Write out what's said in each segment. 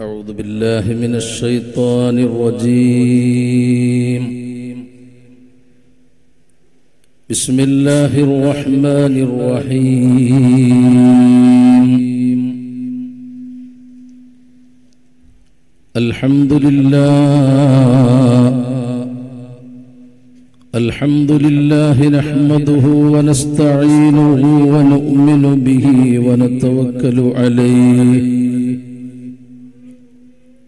أعوذ بالله من الشيطان الرجيم. بسم الله الرحمن الرحيم. الحمد لله. الحمد لله نحمده ونستعينه ونؤمن به ونتوكل عليه.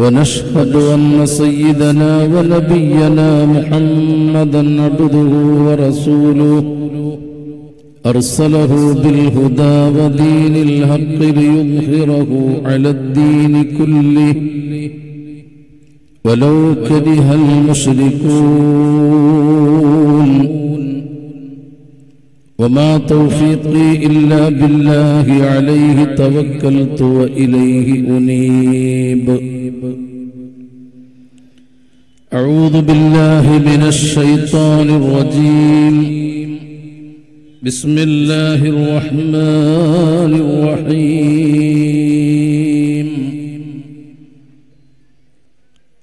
ونشهد أن سيدنا ونبينا محمدا عبده ورسوله. أرسله بالهدى ودين الحق ليظهره على الدين كله. ولو كره المشركون. وما توفيقي إلا بالله عليه توكلت وإليه أنيب. أعوذ بالله من الشيطان الرجيم. بسم الله الرحمن الرحيم.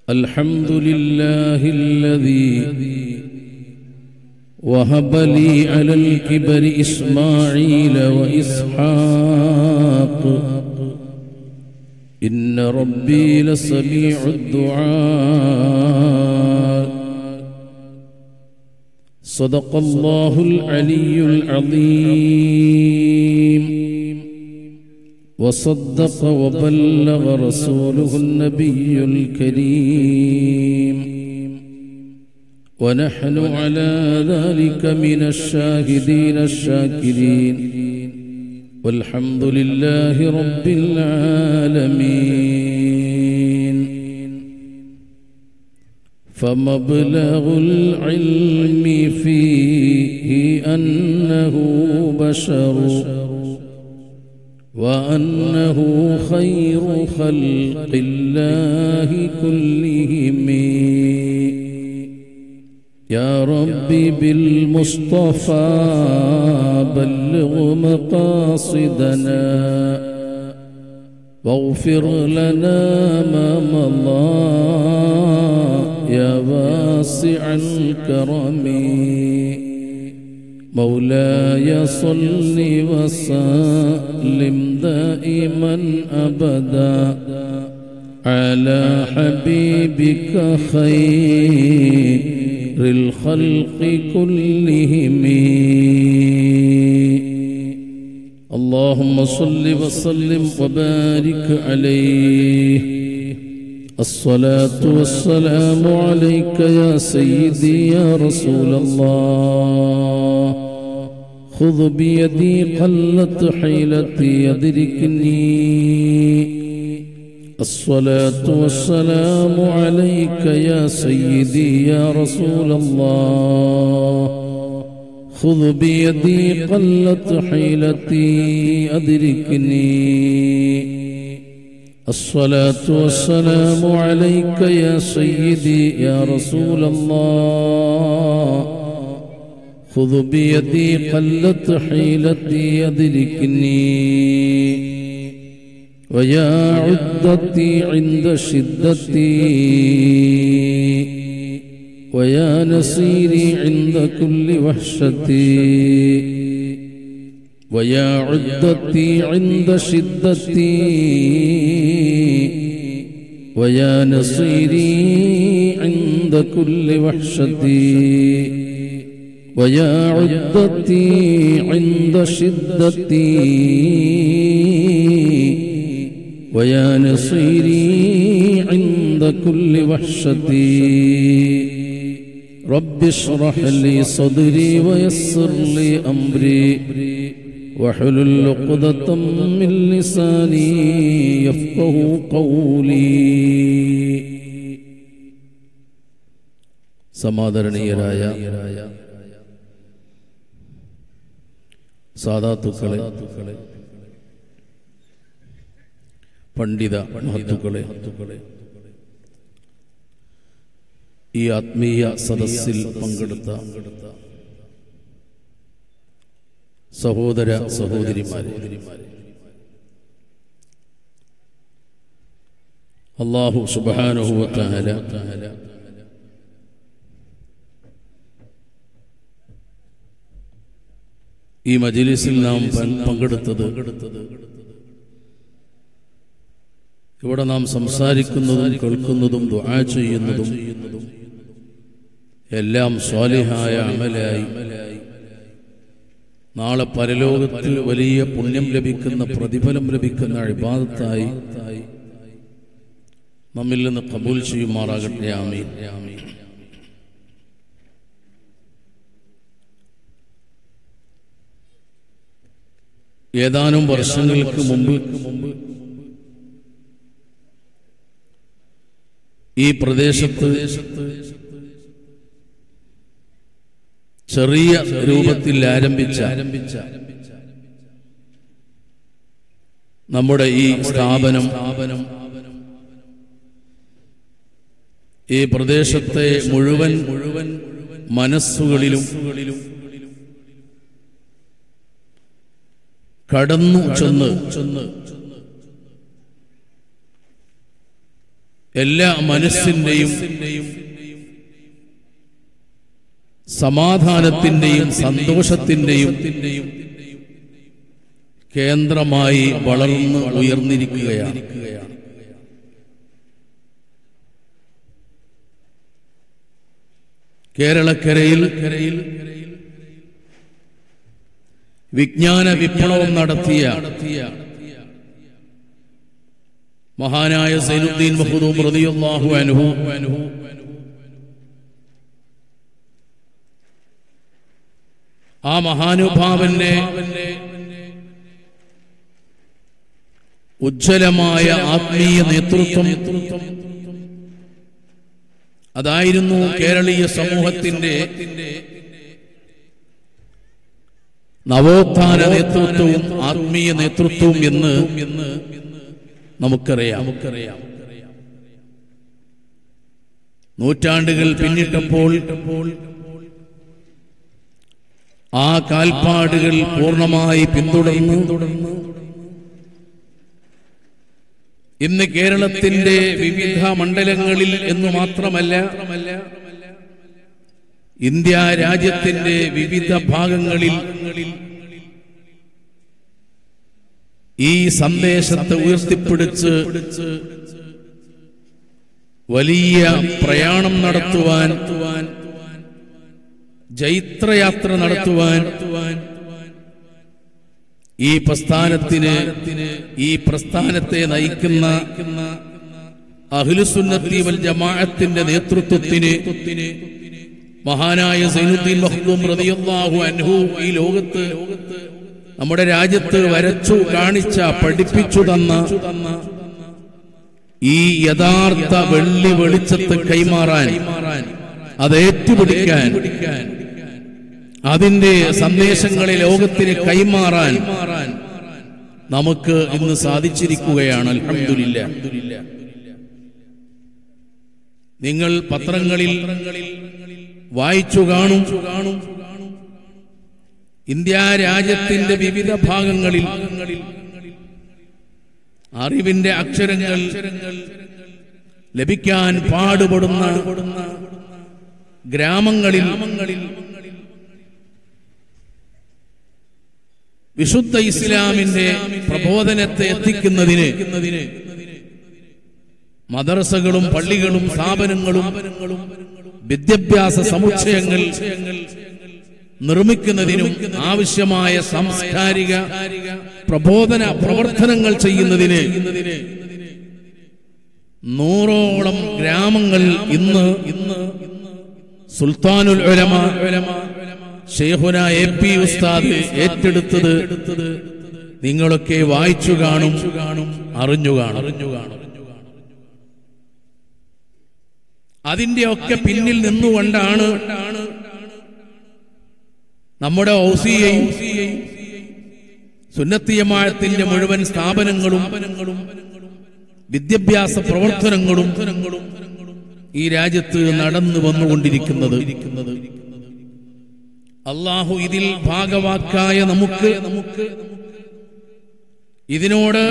الحمد لله الذي وهب لي على الكبر إسماعيل وإسحاق. إن ربي لسميع الدعاء. صدق الله العلي العظيم. وصدق وبلغ رسوله النبي الكريم. ونحن على ذلك من الشاهدين الشاكرين. والحمد لله رب العالمين. فمبلغ العلم فيه أنه بشر وأنه خير خلق الله كلهم. يا ربي بالمصطفى بلغ مقاصدنا واغفر لنا ما مضى يا واسع الكرم. مولاي صل وسلم دائما أبدا على حبيبك خير الخلق كلهم. اللهم صل وسلم وبارك عليه. الصلاة والسلام عليك يا سيدي يا رسول الله. خذ بيدي قلت حيلتي أدركني الصلاة والسلام عليك يا سيدي يا رسول الله. خذ بيدي قلت حيلتي أدركني. الصلاة والسلام عليك يا سيدي يا رسول الله. خذ بيدي قلت حيلتي أدركني. ويا عدتي عند شدتي ويا نصيري عند كل وحشتي ويا عدتي عند شدتي ويا نصيري عند كل وحشتي ويا عدتي عند شدتي ويا نصيري عند كل وحشتي رب اشرح لي صدري ويسر لي أمري واحلل عقدة من لساني يفقه قولي സമാദരണീയരായ സാധാത്തുക്കളെ പണ്ഡിത മഹത്തുക്കളെ ഈ ആത്മീയ സദസ്സിൽ പങ്കെടുത്ത സഹോദര സഹോദരിമാരെ അള്ളാഹു സുബാനുഭവത്താല ഈ മജിലിസിൽ നാം പങ്കെടുത്തത് ഇവിടെ നാം സംസാരിക്കുന്നതും കേൾക്കുന്നതും ദുആ ചെയ്യുന്നതും എല്ലാം സ്വാലിഹായ അമലായി. നാളെ പരലോകത്തിൽ വലിയ പുണ്യം ലഭിക്കുന്ന പ്രതിഫലം ലഭിക്കുന്ന അഴിബാദത്തായി നമ്മിൽ നിന്ന് കബൂൽ ചെയ്യുമാറാകട്ടെ. ആമീൻ. ഏതാനും വർഷങ്ങൾക്ക് മുമ്പ് ഈ പ്രദേശത്ത് ചെറിയ രൂപത്തിൽ ആരംഭിച്ച നമ്മുടെ ഈ സ്ഥാപനം ഈ പ്രദേശത്തെ മുഴുവൻ മുഴുവൻ മനസ്സുകളിലും കടന്നു ചെന്ന് ചെന്ന് എല്ലാ മനസ്സിന്റെയും സമാധാനത്തിന്റെയും സന്തോഷത്തിന്റെയും കേന്ദ്രമായി വളർന്ന് ഉയർന്നിരിക്കുകയാണ്. കേരളക്കരയിൽ കരയിൽ വിജ്ഞാന വിപ്ലവം നടത്തിയ മഹാനായ സൈനുദ്ദീൻ മഹദൂം ആ മഹാനുഭാവന്റെ ഉജ്ജ്വലമായ ആത്മീയ നേതൃത്വം അതായിരുന്നു കേരളീയ സമൂഹത്തിന്റെ നവോത്ഥാന നേതൃത്വവും ആത്മീയ നേതൃത്വവും എന്ന് നമുക്കറിയാം. നമുക്കറിയാം നൂറ്റാണ്ടുകൾ പിന്നിട്ടപ്പോൾ ആ കാൽപ്പാടുകൾ പൂർണമായി പിന്തുടർന്നു തുടർന്നു ഇന്ന് കേരളത്തിന്റെ വിവിധ മണ്ഡലങ്ങളിൽ എന്ന് മാത്രമല്ല ഇന്ത്യ രാജ്യത്തിന്റെ വിവിധ ഭാഗങ്ങളിൽ ഈ സന്ദേശത്തെ ഉയർത്തിപ്പിടിച്ച് വലിയ പ്രയാണം നടത്തുവാൻ ജൈത്രയാത്ര നടത്തുവാൻ ഈ പ്രസ്ഥാനത്തിന് ഈ പ്രസ്ഥാനത്തെ നയിക്കുന്ന അഖിലുസുന്നത്തി വൽ ജമാഅത്തിന്റെ നേതൃത്വത്തിന് മഹാനായ സൈനുദ്ദീൻ റളിയല്ലാഹു അൻഹു ഈ ലോകത്ത് നമ്മുടെ രാജ്യത്ത് വരച്ചു കാണിച്ച പഠിപ്പിച്ചു തന്ന ഈ യഥാർത്ഥ വെള്ളി വെളിച്ചത്ത് കൈമാറാൻ അത് ഏറ്റുപിടിക്കാൻ അതിന്റെ സന്ദേശങ്ങളെ ലോകത്തിന് കൈമാറാൻ നമുക്ക് ഇന്ന് സാധിച്ചിരിക്കുകയാണ്. അബ്ദുലില്ല നിങ്ങൾ പത്രങ്ങളിൽ വായിച്ചു കാണും കാണും. ഇന്ത്യ രാജ്യത്തിന്റെ വിവിധ ഭാഗങ്ങളിൽ അറിവിന്റെ അക്ഷരങ്ങൾ ലഭിക്കാൻ പാടുപെടുന്ന ഗ്രാമങ്ങളിൽ വിശുദ്ധ ഇസ്ലാമിന്റെ പ്രബോധനത്തെ എത്തിക്കുന്നതിന് മദർസകളും പള്ളികളും സ്ഥാപനങ്ങളും വിദ്യാഭ്യാസ സമുച്ചയങ്ങൾ നിർമ്മിക്കുന്നതിനും ആവശ്യമായ സാംസ്കാരിക പ്രബോധന പ്രവർത്തനങ്ങൾ ചെയ്യുന്നതിന് നൂറോളം ഗ്രാമങ്ങൾ ഇന്ന് ഇന്ന് സുൽത്താനുൽ ഷെയ്ഖുന എ പി ഉസ്താദ് ഏറ്റെടുത്തത് നിങ്ങളൊക്കെ വായിച്ചു കാണും അറിഞ്ഞു കാണും. അറിഞ്ഞു കാണും അതിന്റെ ഒക്കെ പിന്നിൽ നിന്നുകൊണ്ടാണ് നമ്മുടെ ഔസിയെയും സുന്നത്തിയമാഴത്തിന്റെ മുഴുവൻ സ്ഥാപനങ്ങളും വിദ്യാഭ്യാസ പ്രവർത്തനങ്ങളും ഈ രാജ്യത്ത് നടന്നു വന്നുകൊണ്ടിരിക്കുന്നത്. അള്ളാഹു ഇതിൽ ഭാഗവാക്കായ നമുക്ക് നമുക്ക് ഇതിനോട്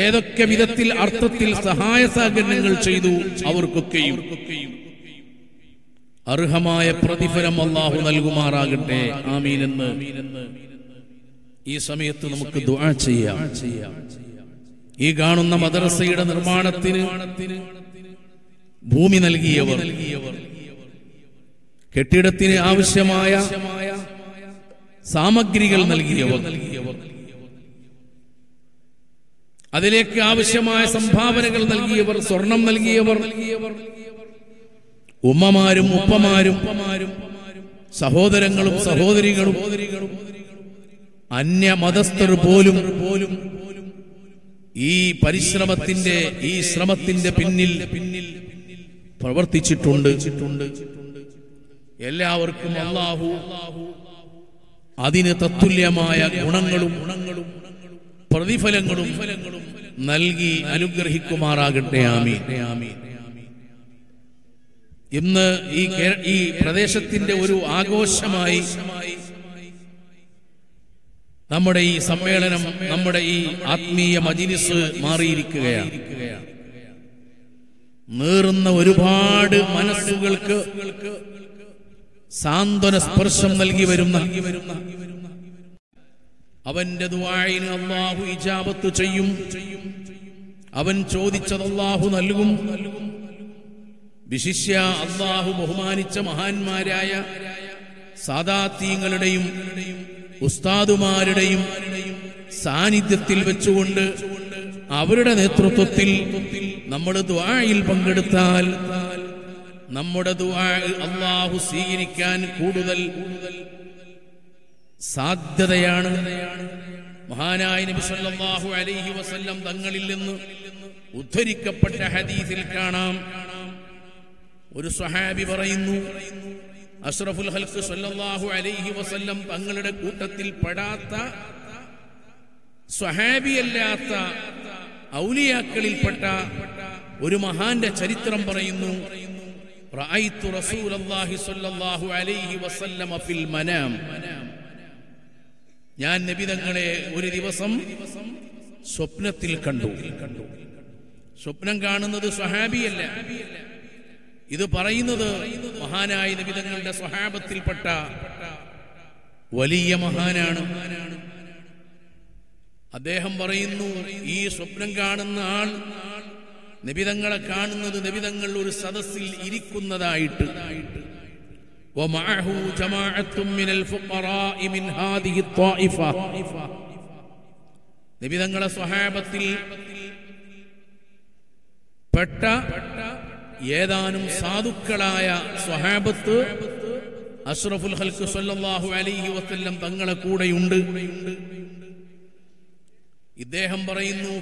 ഏതൊക്കെ വിധത്തിൽ അർത്ഥത്തിൽ സഹായ സഹകരണങ്ങൾ ചെയ്തു അവർക്കൊക്കെയും. അർഹമായ പ്രതിഫലം അള്ളാഹു നൽകുമാറാകട്ടെ. ആമീനെന്ന്. ഈ സമയത്ത് നമുക്ക് ദുആ ചെയ്യാം. ഈ കാണുന്ന മദ്രസയുടെ നിർമ്മാണത്തിന് ഭൂമി നൽകിയവർ കെട്ടിടത്തിന് ആവശ്യമായ സാമഗ്രികൾ നൽകിയവർ അതിലേക്ക് ആവശ്യമായ സംഭാവനകൾ നൽകിയവർ സ്വർണം നൽകിയവർ ഉമ്മമാരും ഉപ്പമാരും സഹോദരങ്ങളും സഹോദരികളും അന്യ മതസ്ഥർ പോലും പോലും ഈ പരിശ്രമത്തിന്റെ ഈ ശ്രമത്തിന്റെ പിന്നിൽ പിന്നിൽ പ്രവർത്തിച്ചിട്ടുണ്ട്. എല്ലാവർക്കും അള്ളാഹു അതിന് തത്തുല്യമായ ഗുണങ്ങളും ഗുണങ്ങളും പ്രതിഫലങ്ങളും നൽകി അനുഗ്രഹിക്കുമാറാകട്ടെ. ആമീൻ ആമീൻ. ഇന്ന് ഈ ഈ പ്രദേശത്തിന്റെ ഒരു ആഘോഷമായി നമ്മുടെ ഈ സമ്മേളനം നമ്മുടെ ഈ ആത്മീയ മജിലിസ് മാറിയിരിക്കുകയാണ്. നീറുന്ന ഒരുപാട് മനസ്സുകൾക്ക് സാന്ത്വന സ്പർശം നൽകി വരുന്ന അവന്റെ ദുവായിന് അള്ളാഹു ഇജാബത്ത് ചെയ്യും. അവൻ ചോദിച്ചത് അള്ളാഹു നൽകും. വിശിഷ്യ അള്ളാഹു ബഹുമാനിച്ച മഹാന്മാരായ സാദാത്യങ്ങളുടെയും ഉസ്താദുമാരുടെയും സാന്നിധ്യത്തിൽ വെച്ചുകൊണ്ട് അവരുടെ നേതൃത്വത്തിൽ നമ്മൾ ദ്വായിൽ പങ്കെടുത്താൽ നമ്മുടെ അള്ളാഹു സ്വീകരിക്കാൻ കൂടുതൽ സാധ്യതയാണ്. മഹാനായ നബി സല്ലല്ലാഹു അലൈഹി വസല്ലം തങ്ങളിൽ നിന്ന് ഉദ്ധരിക്കപ്പെട്ട ഹദീസിൽ കാണാം. ഒരു സ്വഹാബി പറയുന്നു അഷ്റഫുൽ ഹൽക്ക് സല്ലാഹു അലൈഹി വസല്ലം തങ്ങളുടെ കൂട്ടത്തിൽ പെടാത്ത സ്വഹാബിയല്ലാത്ത ഔലിയാക്കളിൽപ്പെട്ട ഒരു മഹാന്റെ ചരിത്രം പറയുന്നു റഅയ്തു റസൂലല്ലാഹി അലൈഹി വസല്ലമ ഫിൽ ഞാൻ നബിതങ്ങളെ ഒരു ദിവസം സ്വപ്നത്തിൽ കണ്ടു. സ്വപ്നം കാണുന്നത് സ്വഹാബിയല്ല. ഇത് പറയുന്നത് മഹാനായ നിബിതങ്ങളുടെ സ്വഹാബത്തിൽപ്പെട്ട വലിയ മഹാനാണ്. അദ്ദേഹം പറയുന്നു ഈ സ്വപ്നം കാണുന്ന ആൾ നിബിതങ്ങളെ കാണുന്നത് നിബിതങ്ങൾ ഒരു സദസ്സിൽ ഇരിക്കുന്നതായിട്ട്. നിബിതങ്ങളെ സ്വഹാപത്തിൽ പെട്ട ഏതാനും സാധുക്കളായ സ്വഹാബത്ത് അഷ്റഫുൽ ഹൽക്ക് സല്ലല്ലാഹു അലൈഹി വസല്ലം തങ്ങളെ കൂടെയുണ്ട്. ഇദ്ദേഹം പറയുന്നു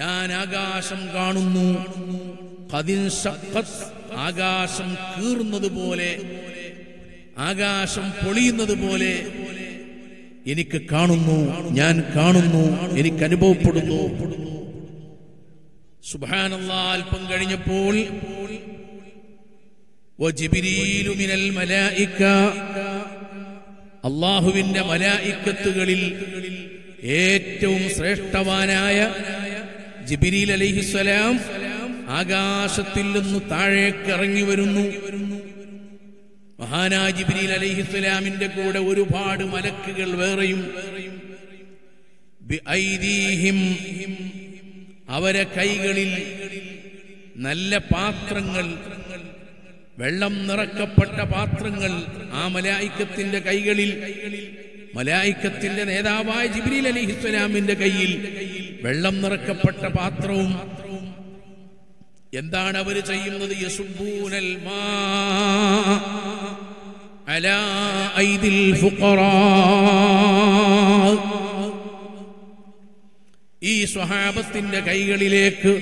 ഞാൻ ആകാശം കാണുന്നു. ആകാശം കീറുന്നത് പോലെ ആകാശം പൊളിയുന്നത് പോലെ എനിക്ക് കാണുന്നു ഞാൻ കാണുന്നു എനിക്ക് അനുഭവപ്പെടുന്നു. സുബ്ഹാനല്ലാ അല്പം കഴിഞ്ഞപ്പോൾ അള്ളാഹുവിന്റെ മലായിക്കത്തുകളിൽ ഏറ്റവും ശ്രേഷ്ഠവാനായ ജിബിരിൽ അലൈഹിസ്സലാം ആകാശത്തിൽ നിന്ന് താഴേക്ക് ഇറങ്ങി വരുന്നു. മഹാനാ ജിബിരിൽ അലിഹിസ്വലാമിന്റെ കൂടെ ഒരുപാട് മലക്കുകൾ വേറെയും അവരെ കൈകളിൽ നല്ല പാത്രങ്ങൾ വെള്ളം നിറക്കപ്പെട്ട പാത്രങ്ങൾ ആ മലായിക്കത്തിന്റെ കൈകളിൽ മലായിക്കത്തിന്റെ നേതാവായ ജിബ്രീൽ അലിഹിസ്സലാമിന്റെ കയ്യിൽ വെള്ളം നിറക്കപ്പെട്ട പാത്രവും എന്താണ് അവർ ചെയ്യുന്നത്? യസുബൂനൽ മാ അലാ ഐദിൽ ഫുഖറാ ഈ സ്വഹാബത്തിന്റെ കൈകളിലേക്ക്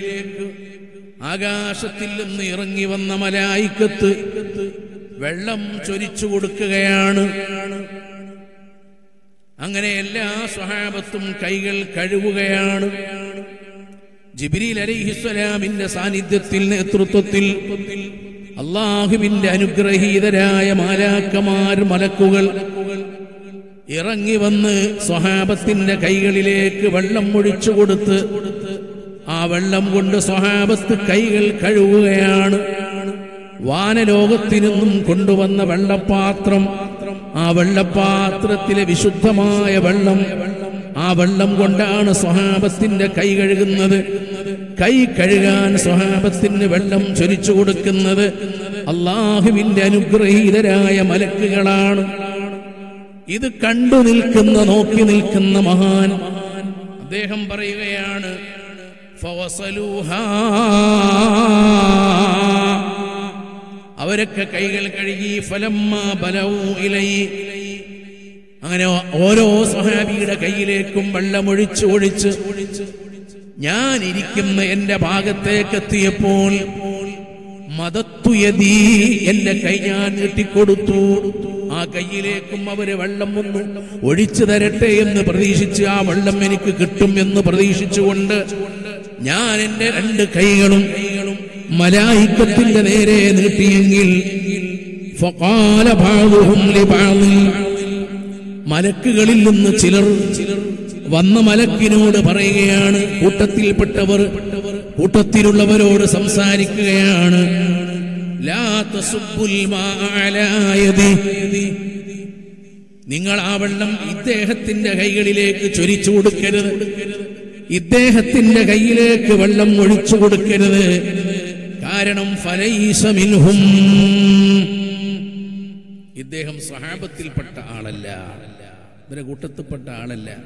ആകാശത്തിൽ നിന്ന് ഇറങ്ങി വന്ന മലായിക്കത്ത് വെള്ളം ചൊരിച്ചു കൊടുക്കുകയാണ്. അങ്ങനെ എല്ലാ സ്വഹാബത്തും കൈകൾ കഴുകുകയാണ്. ജിബിരിൽ അലിഹിസ്വലാമിന്റെ സാന്നിധ്യത്തിൽ നേതൃത്വത്തിൽ അള്ളാഹുവിന്റെ അനുഗ്രഹീതരായ മാലാക്കമാർ മലക്കുകൾ ഇറങ്ങി വന്ന് സ്വഹാബത്തിന്റെ കൈകളിലേക്ക് വെള്ളം ഒഴിച്ചു കൊടുത്ത് ആ വെള്ളം കൊണ്ട് സ്വഹാബത്ത് കൈകൾ കഴുകുകയാണ്. വാനലോകത്തു നിന്നും കൊണ്ടുവന്ന വെള്ളപ്പാത്രം ആ വെള്ളപ്പാത്രത്തിലെ വിശുദ്ധമായ വെള്ളം ആ വെള്ളം കൊണ്ടാണ് സ്വഹാബത്തിന്റെ കൈ കഴുകുന്നത്. കൈ കഴുകാൻ സ്വഹാബത്തിന് വെള്ളം ചൊരിച്ചു കൊടുക്കുന്നത് അള്ളാഹുവിന്റെ അനുഗ്രഹീതരായ മലക്കുകളാണ്. ഇത് കണ്ടു നിൽക്കുന്ന നോക്കി നിൽക്കുന്ന മഹാൻ. അദ്ദേഹം പറയുകയാണ്. അവരൊക്കെ കൈകൾ കഴുകി ഫലമ്മ ബലവൂ ഇലൈ. അങ്ങനെ ഓരോ സഹാബിയുടെ കയ്യിലേക്കും വെള്ളമൊഴിച്ച് ഒഴിച്ച് ഞാൻ ഇരിക്കുന്ന എന്റെ ഭാഗത്തേക്ക് എത്തിയപ്പോൾ മതത്തുയതീ എന്റെ കൈ ഞാൻ നീട്ടിക്കൊടുത്തു. ആ കയ്യിലേക്കും അവർ വെള്ളം വന്നു. ഒഴിച്ചു തരട്ടെ എന്ന് പ്രതീക്ഷിച്ച് ആ വെള്ളം എനിക്ക് കിട്ടും എന്ന് പ്രതീക്ഷിച്ചുകൊണ്ട് ഞാൻ എന്റെ രണ്ട് കൈകളും മലായിക്കത്തിന്റെ നേരെ നീട്ടിയെങ്കിൽ മലക്കുകളിൽ നിന്ന് ചിലർ വന്ന മലക്കിനോട് പറയുകയാണ് കൂട്ടത്തിൽപ്പെട്ടവർ കൂട്ടത്തിലുള്ളവരോട് സംസാരിക്കുകയാണ്. നിങ്ങൾ ആ വെള്ളം ഇദ്ദേഹത്തിന്റെ കൈകളിലേക്ക് ചൊരിച്ചു കൊടുക്കരുത്. ഇദ്ദേഹത്തിന്റെ കയ്യിലേക്ക് വെള്ളം ഒഴിച്ചു കൊടുക്കരുത്. കാരണം ഫലൈസ മിൻഹും. ഇദ്ദേഹം സഹാബത്തിൽപ്പെട്ട ആളല്ല. ഇവരെ കൂട്ടത്തിൽപ്പെട്ട ആളല്ല.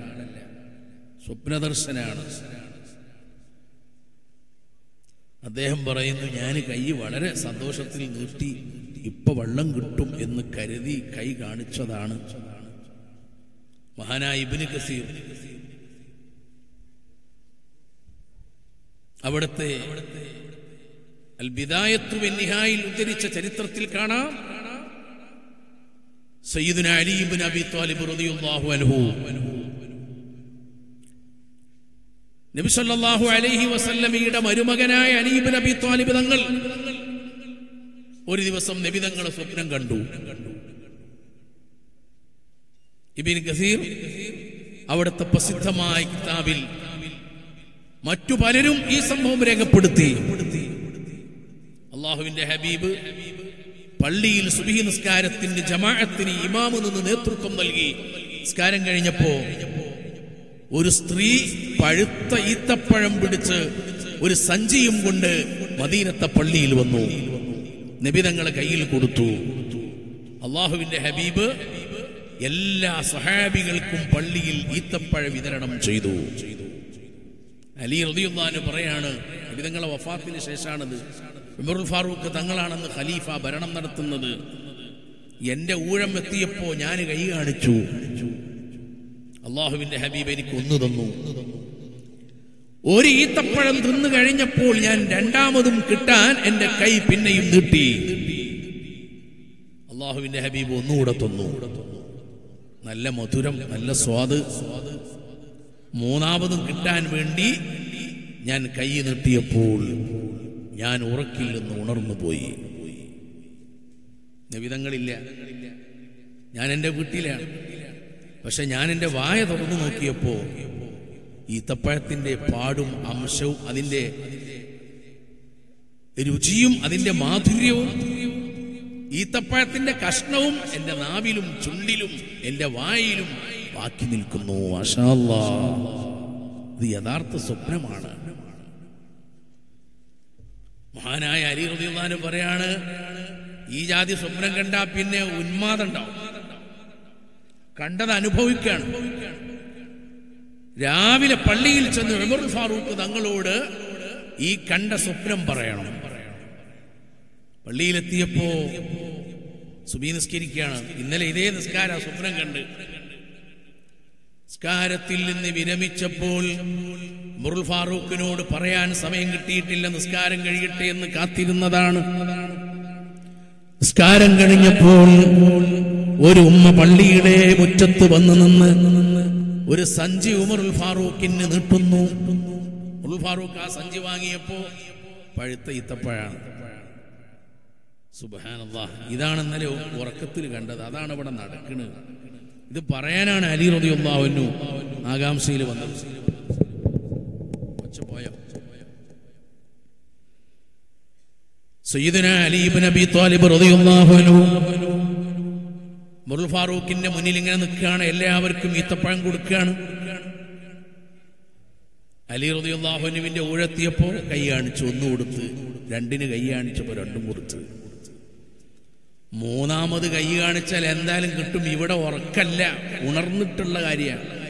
സ്വപ്നദർശനാണ്. അദ്ദേഹം പറയുന്നു ഞാൻ കൈ വളരെ സന്തോഷത്തിൽ നീട്ടി ഇപ്പൊ വള്ളം കിട്ടും എന്ന് കരുതി കൈ കാണിച്ചതാണ്. മഹാനായ ഇബിന് കസീർ അവിടുത്തെ അൽ ബിദായത്തു വെന്നിഹായിൽ ഉദ്ധരിച്ച ചരിത്രത്തിൽ കാണാം. സയ്യിദുന അലി ഇബ്നു അബി ത്വാലിബ് റളിയല്ലാഹു അൻഹു നബി സല്ലല്ലാഹു അലൈഹി വസല്ലമയുടെ മരുമകനായ അനീബ് നബി താലിബ് തങ്ങൾ ഒരു ദിവസം നബി തങ്ങൾ സ്വപ്നം കണ്ടു. ഇബിൻ ഗസീർ അവിടുത്തെ പ്രസിദ്ധമായ കിതാബിൽ മറ്റു പലരും ഈ സംഭവം രേഖപ്പെടുത്തി. അള്ളാഹുവിന്റെ ഹബീബ് പള്ളിയിൽ സുബഹി നിസ്കാരത്തിന്റെ ജമാഅത്തിന് ഇമാമു നിന്ന് നേതൃത്വം നൽകി. നിസ്കാരം കഴിഞ്ഞപ്പോ ഒരു സ്ത്രീ പഴുത്ത ഈത്തപ്പഴം പിടിച്ച് ഒരു സഞ്ചിയും കൊണ്ട് മദീനത്തെ പള്ളിയിൽ വന്നു. നിബിതങ്ങളെ കയ്യിൽ കൊടുത്തു. അള്ളാഹുവിന്റെ ഹബീബ് എല്ലാ സഹാബികൾക്കും പള്ളിയിൽ ഈത്തപ്പഴ വിതരണം ചെയ്തു. അലി റളിയല്ലാഹു പറയാണ് നിബിതങ്ങളെ വഫാത്തിന് ശേഷമാണത് ഉമറുൽ ഫാറൂഖ് തങ്ങളാണെന്ന് ഖലീഫ ഭരണം നടത്തുന്നത്. എന്റെ ഊഴം എത്തിയപ്പോ ഞാൻ കൈ കാണിച്ചു. അള്ളാഹുവിന്റെ ഹബീബ് എനിക്ക് ഒന്ന് തന്നു. ഒരു ഈത്തപ്പഴം തിന്നു കഴിഞ്ഞപ്പോൾ ഞാൻ രണ്ടാമതും കിട്ടാൻ എന്റെ കൈ പിന്നെയും നീട്ടി. അള്ളാഹുവിന്റെ ഹബീബ് ഒന്നുകൂടെ തന്നു. നല്ല മധുരം നല്ല സ്വാദ്. മൂന്നാമതും കിട്ടാൻ വേണ്ടി ഞാൻ കൈ നീട്ടിയപ്പോൾ ഞാൻ ഉറക്കിൽ നിന്ന് ഉണർന്നു പോയി. നവിധങ്ങളില്ല ഞാൻ എന്റെ വീട്ടിലാണ്. പക്ഷെ ഞാൻ എന്റെ വായ തുറന്നു നോക്കിയപ്പോ ഈത്തപ്പഴത്തിന്റെ പാടും അംശവും അതിന്റെ രുചിയും അതിന്റെ മാധുര്യവും ഈത്തപ്പഴത്തിന്റെ കഷ്ണവും എന്റെ നാവിലും ചുണ്ടിലും എന്റെ വായിലും ബാക്കി നിൽക്കുന്നു. ഇത് യഥാർത്ഥ സ്വപ്നമാണ് മഹാനായ അലി റളിയല്ലാഹു പറയാണ് ഈ ജാതി സ്വപ്നം കണ്ടാ പിന്നെ ഉന്മാദം ഉണ്ടാവും കണ്ടത് അനുഭവിക്കുകയാണ്. രാവിലെ പള്ളിയിൽ ചെന്ന് ഉമറുൽ ഫാറൂഖ് തങ്ങളോട് ഈ കണ്ട സ്വപ്നം പറയണം. പള്ളിയിലെത്തിയപ്പോ സുബി നിസ്കരിക്കുകയാണ്. ഇന്നലെ ഇതേ നിസ്കാര സ്വപ്നം കണ്ട്. നിസ്കാരത്തിൽ നിന്ന് വിരമിച്ചപ്പോൾ മുറുൽ ഫാറൂഖിനോട് പറയാൻ സമയം കിട്ടിയിട്ടില്ല നിസ്കാരം കഴിയട്ടെ എന്ന് കാത്തിരുന്നതാണ്. നിസ്കാരം കഴിഞ്ഞപ്പോൾ ഒരു ഉമ്മ പള്ളിയുടെ മുറ്റത്ത് വന്ന് നിന്ന് ഒരു സഞ്ചി ഉമർ ഉൽ ഫാറൂഖിന് നീട്ടുന്നു. ഉൽ ഫാറൂഖ് ആ സഞ്ചി വാങ്ങിയപ്പോ പഴുത്ത ഇത്തപ്പഴാണ് സുബാനല്ലാ ഇതാണ് ഇന്നലെ ഉറക്കത്തിൽ കണ്ടത്. അതാണ് ഇവിടെ നടക്കുന്നത് ഇത് പറയാനാണ് അലി റളിയല്ലാഹു ആകാംക്ഷയിൽ വന്നത്. സയ്യിദന അലി ഇബ്നു അബി ത്വാലിബ് റളിയല്ലാഹു അൻഹു മുറുൽ ഫാറൂഖിന്റെ മുന്നിൽ ഇങ്ങനെ നിൽക്കുകയാണ്. എല്ലാവർക്കും ഈത്തപ്പഴം കൊടുക്കുകയാണ്. അലി റളിയല്ലാഹുവിന്റെ ഊഴെത്തിയപ്പോൾ കൈ കാണിച്ചു ഒന്ന് കൊടുത്ത് രണ്ടിന് കൈ കാണിച്ചപ്പോൾ രണ്ടും കൊടുത്ത്. മൂന്നാമത് കൈ കാണിച്ചാൽ എന്തായാലും കിട്ടും. ഇവിടെ ഉറക്കല്ല ഉണർന്നിട്ടുള്ള കാര്യമാണ്.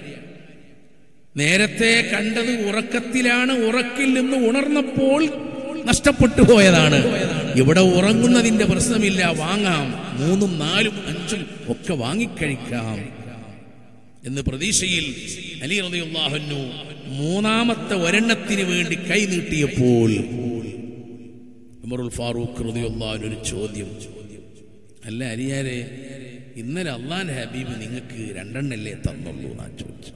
നേരത്തെ കണ്ടത് ഉറക്കത്തിലാണ് ഉറക്കിൽ നിന്ന് ഉണർന്നപ്പോൾ നഷ്ടപ്പെട്ടു പോയതാണ്. ഇവിടെ ഉറങ്ങുന്നതിന്റെ പ്രശ്നമില്ല വാങ്ങാം. മൂന്നും നാലും അഞ്ചും ഒക്കെ വാങ്ങിക്കഴിക്കാം. എന്ന് പ്രതീക്ഷയിൽ അലി റളിയല്ലാഹു മൂന്നാമത്തെ ഒരെണ്ണത്തിന് വേണ്ടി കൈ നീട്ടിയപ്പോൾ ഉമറുൽ ഫാറൂഖ് ഒരു ചോദ്യം. അല്ല അലിയാരെ ഇന്നലെ അള്ളാൻ ഹബീബ് നിങ്ങൾക്ക് രണ്ടെണ്ണല്ലേ തന്നുള്ളൂ എന്നാ ചോദിച്ചു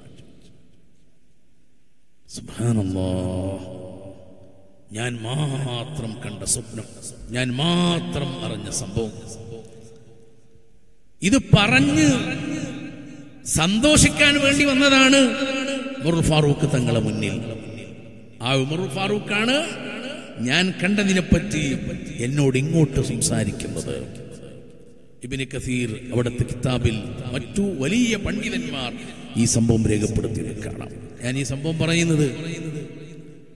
ഞാൻ മാത്രം കണ്ട സ്വപ്നം ഞാൻ മാത്രം അറിഞ്ഞ സംഭവം. ഇത് പറഞ്ഞ് സന്തോഷിക്കാൻ വേണ്ടി വന്നതാണ് ഉമർ ഫാറൂഖ് തങ്ങളെ മുന്നിൽ. ആ ഉമർ ഫാറൂഖാണ് ഞാൻ കണ്ടതിനെപ്പറ്റി എന്നോട് ഇങ്ങോട്ട് സംസാരിക്കുന്നത്. ഇബിന് കസീർ അവിടുത്തെ കിതാബിൽ മറ്റു വലിയ പണ്ഡിതന്മാർ ഈ സംഭവം രേഖപ്പെടുത്തി കാണാം. ഞാൻ ഈ സംഭവം പറയുന്നത്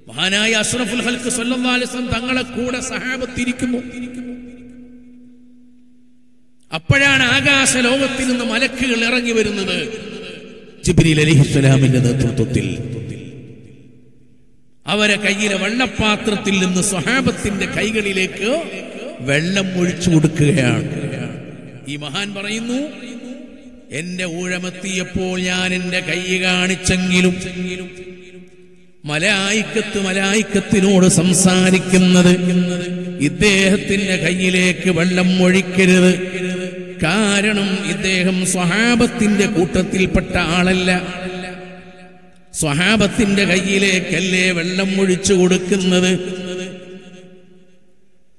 മഹാനായ അഷ്റഫുൽ ഹൽക്ക് അലൈഹി തങ്ങളെ കൂടെ സഹാബത്തിരിക്കുന്നു അപ്പോഴാണ് ആകാശ ലോകത്തിൽ നിന്ന് മലക്കുകൾ ഇറങ്ങി വരുന്നത്. ജിബ്രീൽ അലിഹിസ്സലാമിന്റെ നേതൃത്വത്തിൽ. അവരെ കയ്യിലെ വെള്ളപ്പാത്രത്തിൽ നിന്ന് സ്വഹാബത്തിന്റെ കൈകളിലേക്ക് വെള്ളം ഒഴിച്ചു കൊടുക്കുകയാണ്. ഈ മഹാൻ പറയുന്നു എന്റെ ഊഴമെത്തിയപ്പോൾ ഞാൻ എന്റെ കൈ കാണിച്ചെങ്കിലും മലായിക്കത്ത് മലായിക്കത്തിനോട് സംസാരിക്കുന്നത് ഇദ്ദേഹത്തിന്റെ കയ്യിലേക്ക് വെള്ളം ഒഴിക്കരുത്. കാരണം ഇദ്ദേഹം സ്വഹാബത്തിന്റെ കൂട്ടത്തിൽപ്പെട്ട ആളല്ല. സ്വഹാബത്തിന്റെ കയ്യിലേക്കല്ലേ വെള്ളം ഒഴിച്ചു കൊടുക്കുന്നത്?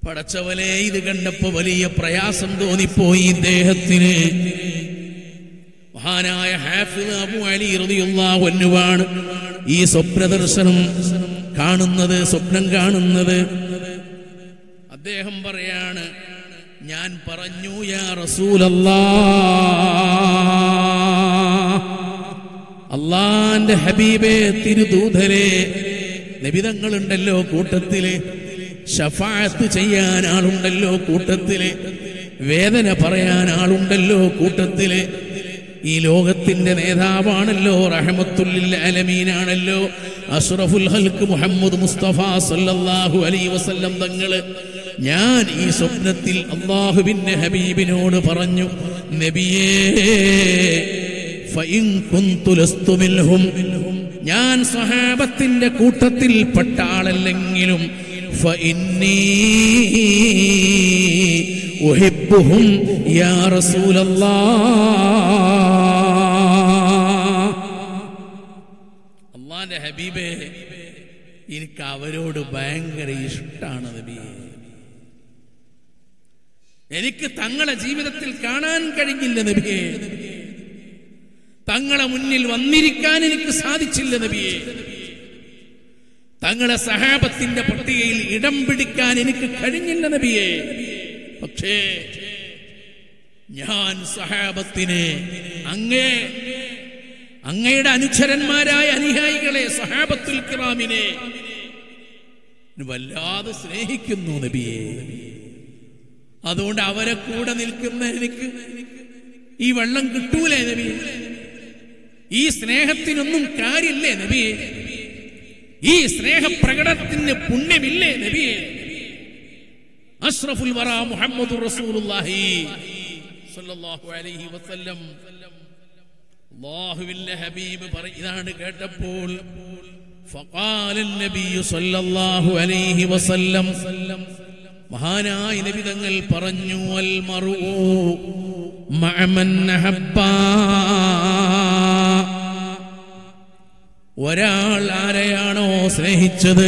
പടച്ചവലെ ഇത് കണ്ടപ്പോ വലിയ പ്രയാസം തോന്നിപ്പോയി ഇദ്ദേഹത്തിന്. മഹാനായ ഹാഫിദ് അബു അലി അൻഹുവാണ് ഈ സ്വപ്നദർശനം കാണുന്നത് സ്വപ്നം കാണുന്നത്. അദ്ദേഹം പറയാണ് ഞാൻ പറഞ്ഞു യാ അള്ളാന്റെ ഹബീബേ തിരുദൂതരെ നബിതങ്ങളുണ്ടല്ലോ കൂട്ടത്തിൽ. ഷഫാത്ത് ചെയ്യാൻ ആളുണ്ടല്ലോ കൂട്ടത്തിൽ. വേദന പറയാൻ ആളുണ്ടല്ലോ കൂട്ടത്തിൽ. ഈ ലോകത്തിന്റെ നേതാവാണല്ലോ റഹമത്തുല്ലിൽ അലമീനാണല്ലോ. അഷ്റഫുൽ ഹൽക്ക് മുഹമ്മദ് മുസ്തഫ സല്ലല്ലാഹു അലൈഹി വസല്ലം തങ്ങൾ. ഞാൻ ഈ സ്വപ്നത്തിൽ അള്ളാഹുവിന്റെ ഹബീബിനോട് പറഞ്ഞു നബിയേ ഞാൻ സഹാബത്തിന്റെ ആളല്ലെങ്കിലും ഉഹിബ്ബുഹും യാ റസൂലല്ലാഹ് അള്ളാന്റെ ഹബീബേ എനിക്ക് അവരോട് ഭയങ്കര ഇഷ്ടമാണ് നബിയെ. എനിക്ക് തങ്ങളെ ജീവിതത്തിൽ കാണാൻ കഴിഞ്ഞില്ല നബിയെ. തങ്ങളെ മുന്നിൽ വന്നിരിക്കാൻ എനിക്ക് സാധിച്ചില്ല നബിയെ. തങ്ങളെ സഹാബത്തിന്റെ പട്ടികയിൽ ഇടം പിടിക്കാൻ എനിക്ക് കഴിഞ്ഞില്ല നബിയെ. പക്ഷേ ഞാൻ സഹാബത്തിനെ അങ്ങേ അങ്ങയുടെ അനുചരന്മാരായ അനുയായികളെ സഹാബത്തുൽ കിറാമിനെ വല്ലാതെ സ്നേഹിക്കുന്നു നബിയെ. അതുകൊണ്ട് അവരെ കൂടെ നിൽക്കുന്ന എനിക്ക് ഈ വെള്ളം കിട്ടൂലേ നബി? ഈ സ്നേഹത്തിനൊന്നും കാര്യമില്ലേ നബിയെ ഈ സ്നേഹപ്രകടത്തിന് പുണ്യമില്ലേ നബിയെ അഷ്റഫുൽ വറ മുഹമ്മദ് റസൂലുള്ളാഹി സല്ലല്ലാഹു അലൈഹി വസല്ലം. അല്ലാഹുവിന്റെ ഹബീബ് പറ ഇതാണ് കേട്ടപ്പോൾ ഫഖാല നബി സല്ലല്ലാഹു അലൈഹി വസല്ലം. മഹാനായ നബി തങ്ങൾ പറഞ്ഞു അൽ മറു ഒരാൾ ആരെയാണോ സ്നേഹിച്ചത്?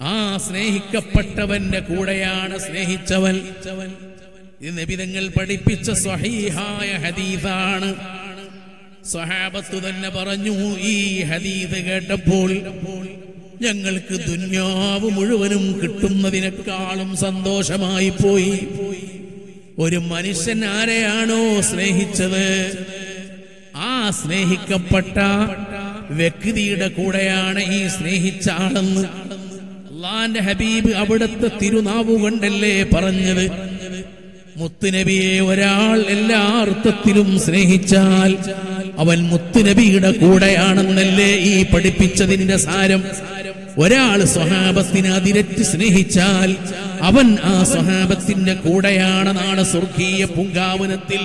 ആ സ്നേഹിക്കപ്പെട്ടവന്റെ കൂടെയാണ് സ്നേഹിച്ചവൻ. ഇത് നബിതങ്ങൾ പഠിപ്പിച്ച സ്വഹീഹായ ഹദീസാണ്. സ്വഹാബത്തു തന്നെ പറഞ്ഞു ഈ ഹദീസ് കേട്ടപ്പോൾ ഞങ്ങൾക്ക് ദുന്യാവ് മുഴുവനും കിട്ടുന്നതിനേക്കാളും സന്തോഷമായി പോയി. ഒരു മനുഷ്യൻ ആരെയാണോ സ്നേഹിച്ചത്? ആ സ്നേഹിക്കപ്പെട്ട വ്യക്തിയുടെ കൂടെയാണ് ഈ സ്നേഹിച്ച ആളെന്ന് അള്ളാന്റെ ഹബീബ് അവിടുത്തെ തിരുനാവു കൊണ്ടല്ലേ പറഞ്ഞത്? മുത്തുനബിയെ ഒരാൾ എല്ലാ അർത്ഥത്തിലും സ്നേഹിച്ചാൽ അവൻ മുത്തുനബിയുടെ കൂടെയാണെന്നല്ലേ ഈ പഠിപ്പിച്ചതിന്റെ സാരം? ഒരാൾ സ്വഹാബത്തിനെ അതിരറ്റ് സ്നേഹിച്ചാൽ അവൻ ആ സ്വഹാബത്തിന്റെ കൂടെയാണ് നാളെ സ്വർഗീയ പുങ്കാവനത്തിൽ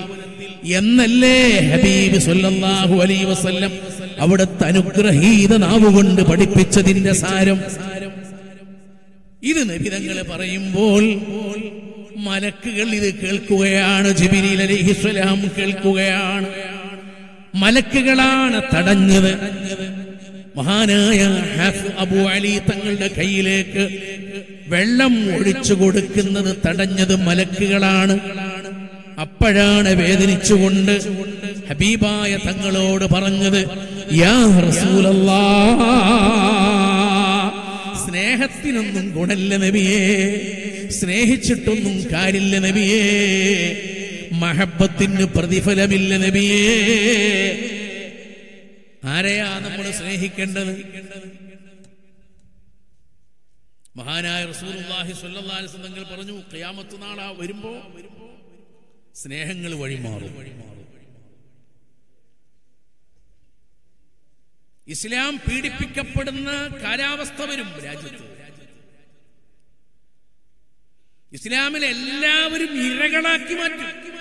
എന്നല്ലേ ഹബീബ് സൊല്ലാഹു അലൈഹി വസല്ലം അവിടുത്തെ അനുഗ്രഹീത നാവുകൊണ്ട് പഠിപ്പിച്ചതിന്റെ സാരം? ഇത് നബിതങ്ങൾ പറയുമ്പോൾ മലക്കുകൾ ഇത് കേൾക്കുകയാണ് ജിബിരി അലിഹിസ്വലാം കേൾക്കുകയാണ്. മലക്കുകളാണ് തടഞ്ഞത്. മഹാനായ ഹാഫ് അബു അലി തങ്ങളുടെ കയ്യിലേക്ക് വെള്ളം ഒഴിച്ചു കൊടുക്കുന്നത് തടഞ്ഞത് മലക്കുകളാണ്. അപ്പോഴാണ് വേദനിച്ചുകൊണ്ട് ഹബീബായ തങ്ങളോട് പറഞ്ഞത് യാ സ്നേഹത്തിനൊന്നും ഗുണല്ല നബിയേ സ്നേഹിച്ചിട്ടൊന്നും കാര്യമില്ല നബിയേ മഹബത്തിന് പ്രതിഫലമില്ല നബിയേ ആരെയാ നമ്മൾ സ്നേഹിക്കേണ്ടത്? മഹാനായ റസൂലുള്ളാഹി സ്വല്ലല്ലാഹി അലൈഹി പറഞ്ഞു ഖിയാമത്ത് നാളാ വരുമ്പോ സ്നേഹങ്ങൾ വഴിമാറും ഇസ്ലാം പീഡിപ്പിക്കപ്പെടുന്ന കാലാവസ്ഥ വരും രാജ്യത്ത്. ഇസ്ലാമിലെ എല്ലാവരും ഇരകളാക്കി മാറ്റും.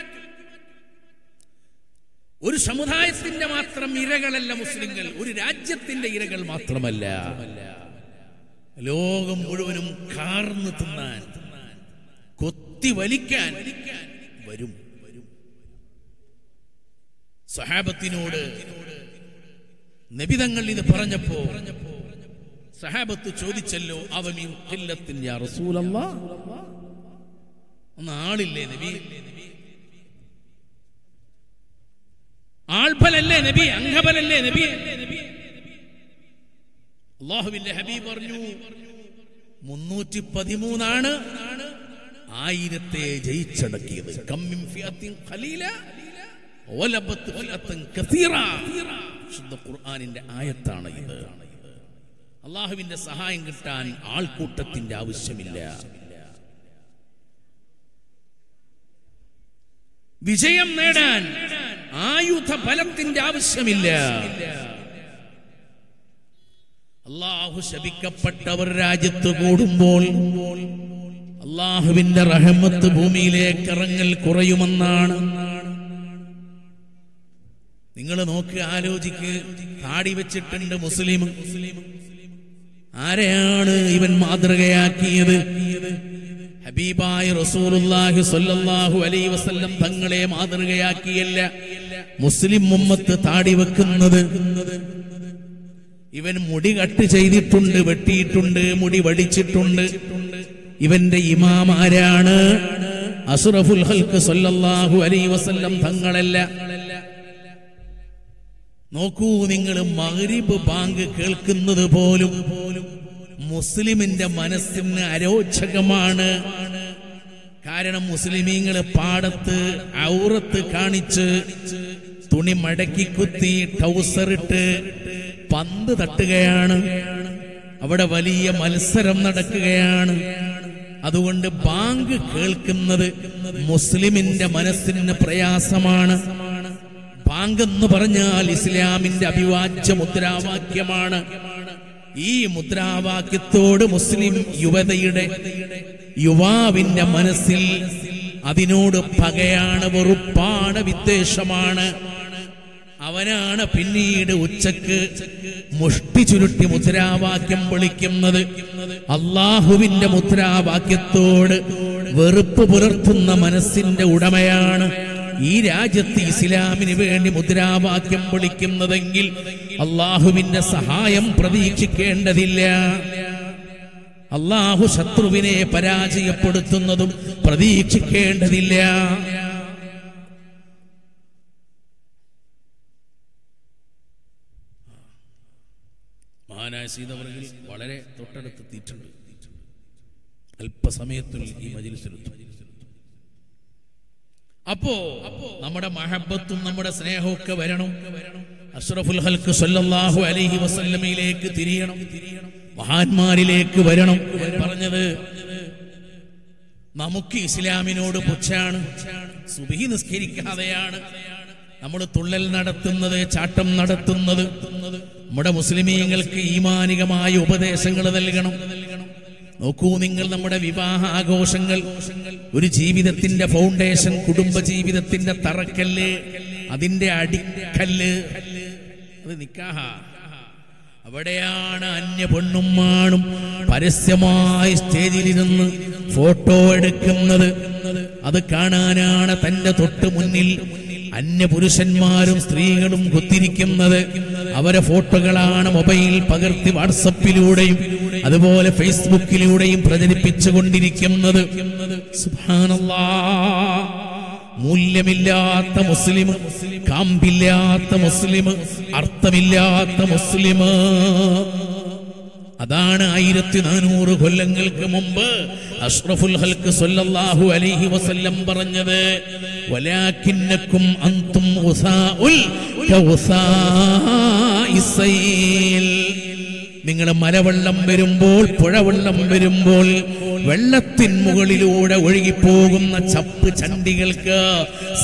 ഒരു സമുദായത്തിന്റെ മാത്രം ഇരകളല്ല മുസ്ലിങ്ങൾ ഒരു രാജ്യത്തിന്റെ ഇരകൾ മാത്രമല്ല. ലോകം മുഴുവനും കാർന്ന് തിന്നാൻ കൊത്തി വലിക്കാൻ വരും. സഹാബത്തിനോട് നബിതങ്ങൾ ഇത് പറഞ്ഞപ്പോ സഹാബത്ത് ചോദിച്ചല്ലോ റസൂലല്ലാ? ഒന്ന് ആളില്ലേ നബി? ആൾബലല്ലേ നബി അംഗബലല്ലേ നബി? അള്ളാഹുവിന്റെ ഹബീബ് പറഞ്ഞു മുന്നൂറ്റി പതിമൂന്നാണ് ആയിരത്തെ ജയിച്ചടക്കിയത്. ഖുർആനിന്റെ ആയത്താണ് ഇത്. അള്ളാഹുവിന്റെ സഹായം കിട്ടാൻ ആൾക്കൂട്ടത്തിന്റെ ആവശ്യമില്ല. വിജയം നേടാൻ ആയുധ ബലത്തിന്റെ ആവശ്യമില്ല. അള്ളാഹു ശപിക്കപ്പെട്ടവർ രാജ്യത്ത് കൂടുമ്പോൾ അള്ളാഹുവിന്റെ റഹമത്ത് ഭൂമിയിലേക്ക് ഇറങ്ങൽ കുറയുമെന്നാണ്. നിങ്ങൾ നോക്കി ആലോചിക്ക്. താടി വെച്ചിട്ടുണ്ട് മുസ്ലിം. ആരെയാണ് ഇവൻ മാതൃകയാക്കിയത്? ഹബീബായ റസൂലുല്ലാഹി സ്വല്ലല്ലാഹു അലൈഹി വസല്ലം തങ്ങളെ മാതൃകയാക്കിയല്ല. മുസ്ലിം ഉമ്മത്ത് താടി വെക്കുന്നത്. ഇവൻ മുടി കട്ട് ചെയ്തിട്ടുണ്ട് വെട്ടിയിട്ടുണ്ട് മുടി വടിച്ചിട്ടുണ്ട്. ഇവന്റെ ഇമാം ആരാണ്? അസുറഫുൽ ഹൽക്ക് സ്വല്ലല്ലാഹു അലൈഹി വസല്ലം തങ്ങളല്ല. നോക്കൂ നിങ്ങൾ മഗ്രിബ് ബാങ്ക് കേൾക്കുന്നത് പോലും. മുസ്ലിമിന്റെ മനസ്സിന് അരോചകമാണ്. കാരണം മുസ്ലിമീങ്ങൾ പാടത്ത് ഔറത്ത് കാണിച്ച് തുണി മടക്കി കുത്തി ടൗസറിട്ട് പന്ത് തട്ടുകയാണ്. അവിടെ വലിയ മത്സരം നടക്കുകയാണ്. അതുകൊണ്ട് ബാങ്ക് കേൾക്കുന്നത് മുസ്ലിമിന്റെ മനസ്സിന് പ്രയാസമാണ്. ബാങ്ക് എന്ന് പറഞ്ഞാൽ ഇസ്ലാമിന്റെ അഭിവാജ്യ മുദ്രാവാക്യമാണ്. ഈ മുദ്രാവാക്യത്തോട് മുസ്ലിം യുവതയുടെ യുവാവിന്റെ മനസ്സിൽ അതിനോട് പകയാണ് വെറുപ്പാണ് വിദ്വേഷമാണ്. അവനാണ് പിന്നീട് ഉച്ചയ്ക്ക് മുഷ്ടി ചുരുട്ടി മുദ്രാവാക്യം വിളിക്കുന്നത്. അള്ളാഹുവിന്റെ മുദ്രാവാക്യത്തോട് വെറുപ്പ് പുലർത്തുന്ന മനസ്സിന്റെ ഉടമയാണ് ഈ രാജ്യത്ത് ഇസ്ലാമിന് വേണ്ടി മുദ്രാവാക്യം വിളിക്കുന്നതെങ്കിൽ അള്ളാഹുവിന്റെ സഹായം പ്രതീക്ഷിക്കേണ്ടതില്ല. അള്ളാഹു ശത്രുവിനെ പരാജയപ്പെടുത്തുന്നതും പ്രതീക്ഷിക്കേണ്ടതില്ല. മഹാനായ വളരെ തൊട്ടടുത്തെത്തിയിട്ടുണ്ട്. അല്പസമയത്തിൽ ഈ മജിലിസിലെത്തും അപ്പോ നമ്മുടെ മഹബത്തും നമ്മുടെ സ്നേഹവും ഒക്കെ വരണം. അഷ്റഫുൽ ഹൽക്ക് സല്ലല്ലാഹു അലൈഹി വസല്ലമയിലേക്ക് തിരിയണം. മഹാന്മാരിലേക്ക് വരണം. പറഞ്ഞത് നമുക്ക് ഇസ്ലാമിനോട് പുച്ഛാണ്. സുബഹി നിസ്കരിക്കാതെയാണ് നമ്മൾ തുള്ളൽ നടത്തുന്നത് ചാട്ടം നടത്തുന്നത്. നമ്മുടെ മുസ്ലിമീങ്ങൾക്ക് ഈമാനികമായ ഉപദേശങ്ങൾ നൽകണം. നോക്കൂ നിങ്ങൾ നമ്മുടെ വിവാഹ ആഘോഷങ്ങൾ ഒരു ജീവിതത്തിന്റെ ഫൗണ്ടേഷൻ കുടുംബ ജീവിതത്തിന്റെ തറക്കല്ല് അതിന്റെ അടിക്കല്ല്. അത് നിക്കാഹ. അവിടെയാണ് അന്യ പെണ്ണുമ്മാണും പരസ്യമായി സ്റ്റേജിലിരുന്ന് ഫോട്ടോ എടുക്കുന്നത്. അത് കാണാനാണ് തന്റെ തൊട്ട് മുന്നിൽ അന്യ പുരുഷന്മാരും സ്ത്രീകളും കുത്തിരിക്കുന്നത് അവരെ ഫോട്ടോകളാണ് മൊബൈൽ പകർത്തി വാട്സപ്പിലൂടെയും അതുപോലെ ഫേസ്ബുക്കിലൂടെയും പ്രചരിപ്പിച്ചു കൊണ്ടിരിക്കുന്നത് മൂല്യമില്ലാത്ത മുസ്ലിം കാമ്പില്ലാത്ത മുസ്ലിം അർത്ഥമില്ലാത്ത മുസ്ലിം. അതാണ് ആയിരത്തി നാനൂറ് കൊല്ലങ്ങൾക്ക് മുമ്പ് അഷ്റഫുൽ ഹൽക്ക് സല്ലല്ലാഹു അലൈഹി വസല്ലം പറഞ്ഞത് വലാകിന്നക്കും അന്തും ഉസാഉൽ കൗസാഇസ് നിങ്ങൾ മലവെള്ളം വരുമ്പോൾ പുഴവെള്ളം വരുമ്പോൾ വെള്ളത്തിൻ മുകളിലൂടെ ഒഴുകിപ്പോകുന്ന ചപ്പ് ചണ്ടികൾക്ക്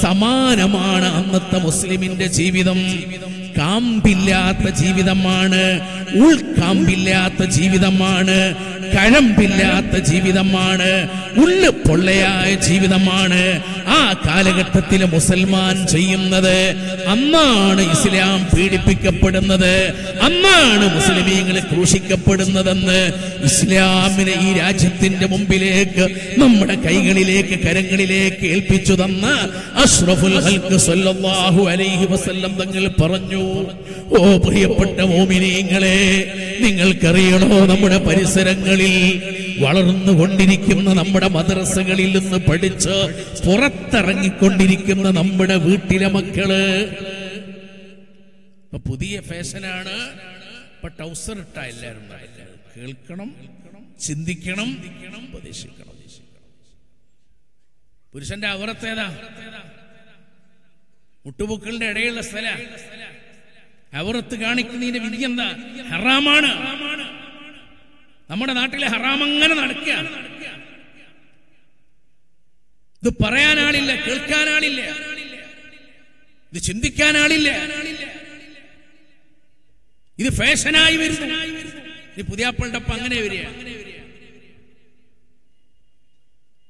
സമാനമാണ് അന്നത്തെ മുസ്ലിമിന്റെ ജീവിതം. കാമ്പില്ലാത്ത ജീവിതമാണ് ഉൾക്കാമ്പില്ലാത്ത ജീവിതമാണ് കഴമ്പില്ലാത്ത ജീവിതമാണ് ഉള്ളു പൊള്ളയായ ജീവിതമാണ്. ആ കാലഘട്ടത്തിലെ മുസൽമാൻ ചെയ്യുന്നത് അന്നാണ് ഇസ്ലാം പീഡിപ്പിക്കപ്പെടുന്നത് അന്നാണ് മുസ്ലിമീങ്ങൾ ക്രൂശിക്കപ്പെടുന്നതെന്ന് ഇസ്ലാമിനെ ഈ രാജ്യത്തിന്റെ മുമ്പിലേക്ക് നമ്മുടെ കൈകളിലേക്ക് കരങ്ങളിലേക്ക് ഏൽപ്പിച്ചു തന്ന അഷ്റഫുൽ സല്ലല്ലാഹു അലൈഹി വസല്ലം തങ്ങൾ പറഞ്ഞു ഓ പ്രിയപ്പെട്ട മോമിനീങ്ങളെ നിങ്ങൾക്കറിയണോ നമ്മുടെ പരിസരങ്ങളിൽ വളർന്നുകൊണ്ടിരിക്കുന്ന നമ്മുടെ മദ്രസകളിൽ നിന്ന് പഠിച്ച് പുറത്തിറങ്ങിക്കൊണ്ടിരിക്കുന്ന നമ്മുടെ വീട്ടിലെ മക്കൾ. പുതിയ ഫാഷനാണ്. ഇപ്പൊ ടൗസർ ഇട്ട എല്ലാവരും കേൾക്കണം ചിന്തിക്കണം ഉപദേശിക്കണം. പുരുഷന്റെ അവറത്തേതാ മുട്ടുപൂക്കളുടെ ഇടയിലുള്ള സ്ഥല. അവറത്ത് കാണിക്കുന്നതിന്റെ വിധി എന്താ? ഹറാമാണ്. നമ്മുടെ നാട്ടിലെ ഹറാം അങ്ങനെ നടക്കുക. ഇത് പറയാനാളില്ല കേൾക്കാനാളില്ല. ഇത് ചിന്തിക്കാനാളില്ല. ഇത് ഫാഷനായി വരുന്നു. ഇനി പുതിയാപ്പളുടെ ഒപ്പം അങ്ങനെ വരിക.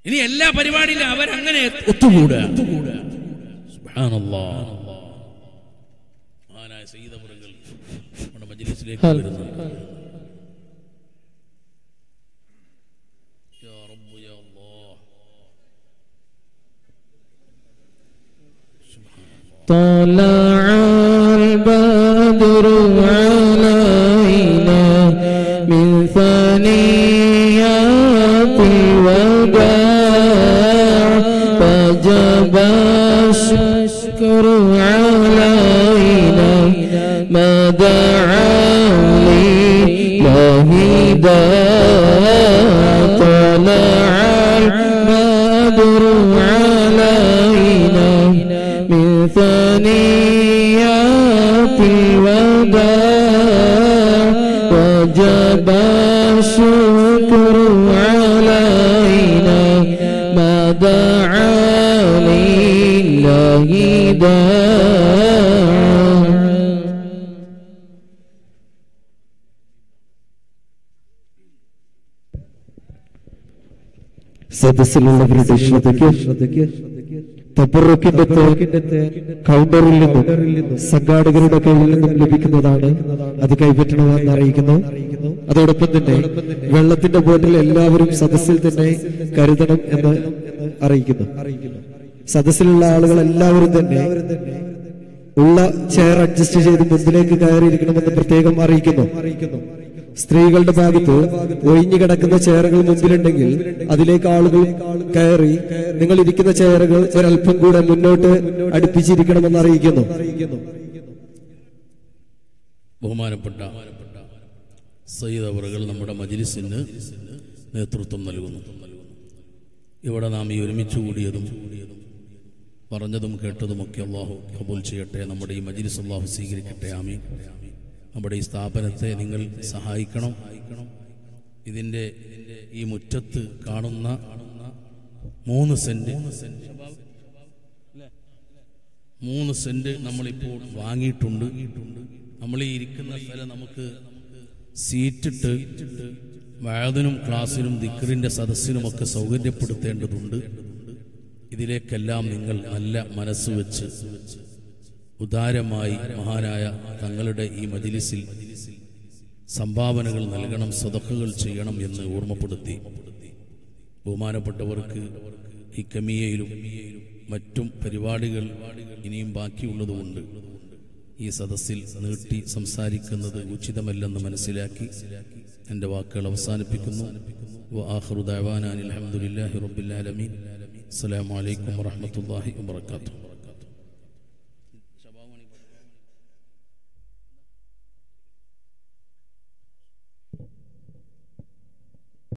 ഇനി എല്ലാ പരിപാടിയിലും അവരങ്ങനെ ഒത്തുകൂടുക. നമ്മുടെ طلع البدر علينا من ثنيات الوداع فجب الشكر علينا. ما دعا لله داع طلع البدر ثنيات الوداع وجب الشكر علينا ما دعا لله داع سيد السلام عليكم തബറുക്കിന്റെ കൗണ്ടറിൽ നിന്നും സംഘാടകരുടെ കയ്യിൽ നിന്നും ലഭിക്കുന്നതാണ് അത് കൈപ്പറ്റണമെന്ന് അറിയിക്കുന്നു. അതോടൊപ്പം തന്നെ വെള്ളത്തിന്റെ ബോട്ടിൽ എല്ലാവരും സദസ്സിൽ തന്നെ കരുതണം എന്ന് അറിയിക്കുന്നു. സദസ്സിലുള്ള ആളുകൾ എല്ലാവരും തന്നെ ഉള്ള ചെയർ അഡ്ജസ്റ്റ് ചെയ്ത് മുമ്പിലേക്ക് കയറിയിരിക്കണമെന്ന് പ്രത്യേകം അറിയിക്കുന്നു. സ്ത്രീകളുടെ ഭാഗത്ത് ഒഴിഞ്ഞു കിടക്കുന്ന ചെയറുകൾ മുമ്പിലുണ്ടെങ്കിൽ അതിലേക്ക് ആളുകൾ കയറി നിങ്ങൾ ഇരിക്കുന്ന ചെയറുകൾ ഒരല്പം കൂടെ മുന്നോട്ട് അടുപ്പിച്ചിരിക്കണമെന്ന് അറിയിക്കുന്നു. ബഹുമാനപ്പെട്ട സയ്യിദ് അവറുകൾ നമ്മുടെ മജിലിസിന് നേതൃത്വം നൽകുന്നു. ഇവിടെ നാം ഈ ഒരുമിച്ച് കൂടിയതും പറഞ്ഞതും കേട്ടതുമൊക്കെ അള്ളാഹു കബൂൽ ചെയ്യട്ടെ. നമ്മുടെ ഈ മജിലിസ് അള്ളാഹു സ്വീകരിക്കട്ടെ. ആമീൻ. നമ്മുടെ ഈ സ്ഥാപനത്തെ നിങ്ങൾ സഹായിക്കണം. ഇതിന്റെ ഈ മുറ്റത്ത് കാണുന്ന മൂന്ന് സെന്റ്. മൂന്ന് സെന്റ് നമ്മളിപ്പോൾ വാങ്ങിയിട്ടുണ്ട്. നമ്മൾ ഈ ഇരിക്കുന്ന സ്ഥലം നമുക്ക് സീറ്റിട്ട് വഴതിനും ക്ലാസ്സിനും ദിക്കറിന്റെ സദസ്സിനുമൊക്കെ സൗകര്യപ്പെടുത്തേണ്ടതുണ്ട്. ഇതിലേക്കെല്ലാം നിങ്ങൾ നല്ല മനസ്സ് വെച്ച് ഉദാരമായി മഹാനായ തങ്ങളുടെ ഈ മജിലിസിൽ സംഭാവനകൾ നൽകണം സ്വതക്കുകൾ ചെയ്യണം എന്ന് ഓർമ്മപ്പെടുത്തി. ബഹുമാനപ്പെട്ടവർക്ക് ഈ കമിയയിലും മറ്റും പരിപാടികൾ ഇനിയും ബാക്കിയുള്ളതുകൊണ്ട് ഈ സദസ്സിൽ നീട്ടി സംസാരിക്കുന്നത് ഉചിതമല്ലെന്ന് മനസ്സിലാക്കി എന്റെ വാക്കുകൾ അവസാനിപ്പിക്കുന്നു. ആലമീൻ. അസ്സലാമു അലൈക്കും വറഹ്മത്തുള്ളാഹി വബറകാതുഹു.